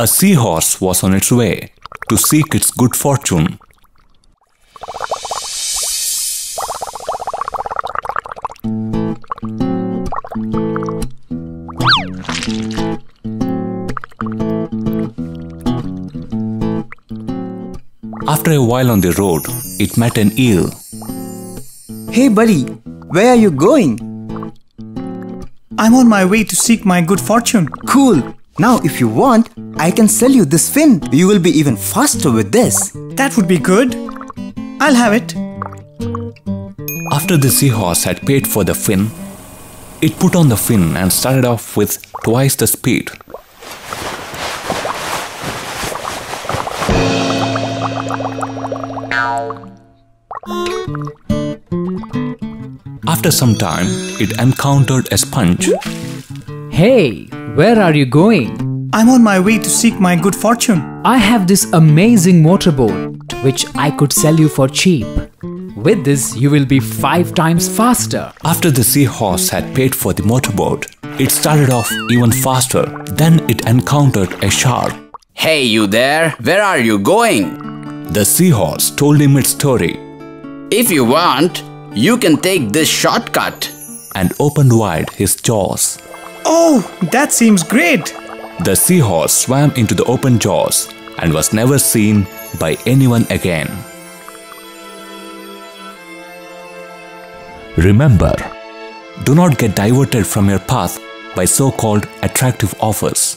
A seahorse was on its way to seek its good fortune. After a while on the road, it met an eel. Hey buddy, where are you going? I'm on my way to seek my good fortune. Cool. Now if you want, I can sell you this fin. You will be even faster with this. That would be good. I'll have it. After the seahorse had paid for the fin, it put on the fin and started off with twice the speed. After some time, it encountered a sponge. Hey, where are you going? I'm on my way to seek my good fortune. I have this amazing motorboat which I could sell you for cheap. With this, you will be five times faster. After the seahorse had paid for the motorboat, it started off even faster. Then it encountered a shark. Hey, you there, where are you going? The seahorse told him its story If you want, you can take this shortcut. and opened wide his jaws. Oh, that seems great. The seahorse swam into the open jaws and was never seen by anyone again. Remember, do not get diverted from your path by so called attractive offers.